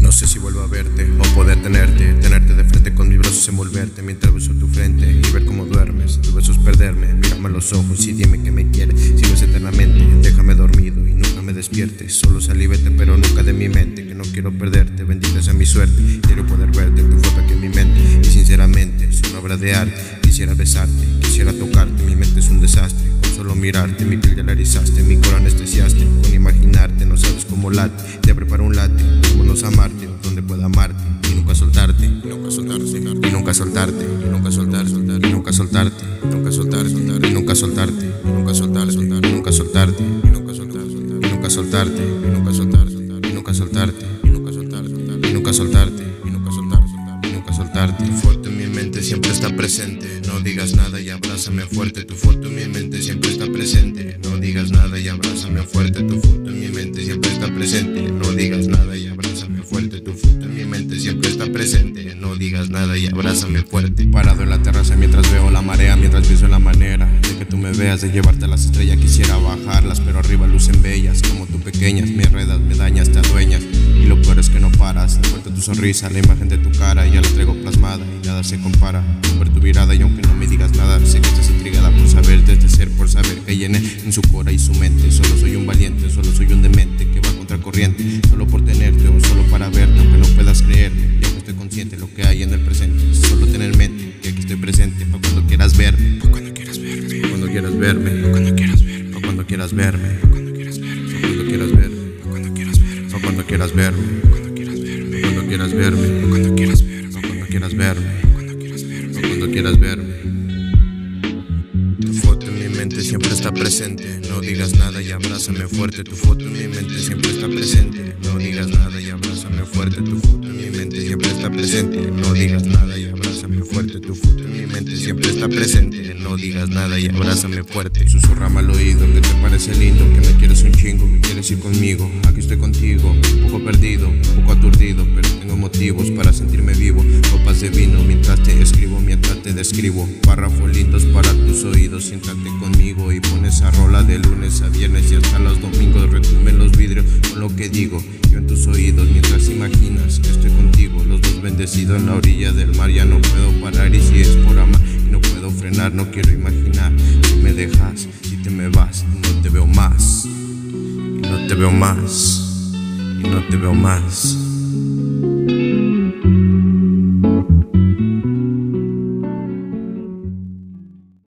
No sé si vuelvo a verte o poder tenerte, tenerte de frente con mis brazos envolverte mientras beso tu frente y ver cómo duermes, tus besos perderme, mírame a los ojos y dime que me quieres, sigues eternamente, déjame dormido y nunca me despiertes, solo salíbete, pero nunca de mi mente, que no quiero perderte, bendita sea mi suerte, quiero poder verte, tu foto aquí en mi mente. Y sinceramente es una obra de arte, quisiera besarte, quisiera tocarte, mi mente es un desastre, con solo mirarte mi piel ya la erizaste, no sabes cómo late, te preparo un late, vámonos a amarte, donde pueda amarte y nunca soltarte, y nunca soltarte, y nunca soltarte, y nunca soltarte, y nunca soltarte, y nunca soltarte, y nunca soltarte, y nunca soltarte, y nunca soltarte, y nunca soltarte, y nunca soltarte, y nunca soltarte, y nunca soltarte, y nunca soltarte, y nunca soltarte, siempre está presente, no digas nada y abrázame fuerte. Tu foto en mi mente siempre está presente, no digas nada y abrázame fuerte. Tu foto en mi mente siempre está presente, no digas nada y abrázame fuerte. Tu foto en mi mente siempre está presente, no digas nada y abrázame fuerte. Parado en la terraza mientras veo la marea, mientras pienso la manera de que tú me veas, de llevarte a las estrellas. Quisiera bajarlas, pero arriba lucen bellas, como tú pequeñas, me enredas, me dañas, te adueñas. Y lo peor es que no paras, de vuelta tu sonrisa, la imagen de tu cara, ya la traigo plasmada se compara. Ver tu mirada y aunque no me digas nada, sé que estás intrigada por saber de este ser, por saber que llené en su cora y su mente. Solo soy un valiente, solo soy un demente que va contra corriente, solo por tenerte o solo para verte, aunque no puedas creerme. Ya que estoy consciente de lo que hay en el presente, solo tener en mente que aquí estoy presente, pa' cuando quieras verme, pa' cuando quieras verme, pa' cuando quieras verme, pa' cuando quieras verme, pa' cuando quieras verme, pa' cuando quieras verme, pa' cuando quieras verme, pa' cuando quieras verme, pa' cuando quieras verme, cuando quieras verme, cuando quieras verme, mente siempre está presente, no digas nada y abrázame fuerte. Tu foto en mi mente siempre está presente, no digas nada y abrázame fuerte. Tu foto en mi mente siempre está presente, no digas nada y abrázame fuerte. Tu foto en mi mente siempre está presente, no digas nada y abrázame fuerte. Susurrame al oído que te parece lindo, que me quieres un chingo, que quieres ir conmigo. Aquí estoy contigo, un poco perdido, un poco aturdido, pero tengo motivos para sentirme vivo. Copas de vino mientras te escribo, mientras te describo. Párrafos lindos para tus oídos, siéntate conmigo y pon esa rola de lunes a viernes y hasta los domingos. Retumen los vidrios con lo que digo. Yo en tus oídos mientras imaginas que estoy contigo. Los dos bendecidos en la orilla del mar. Ya no puedo parar y si es por amar no puedo frenar, no quiero imaginar. Te veo más. No te veo más.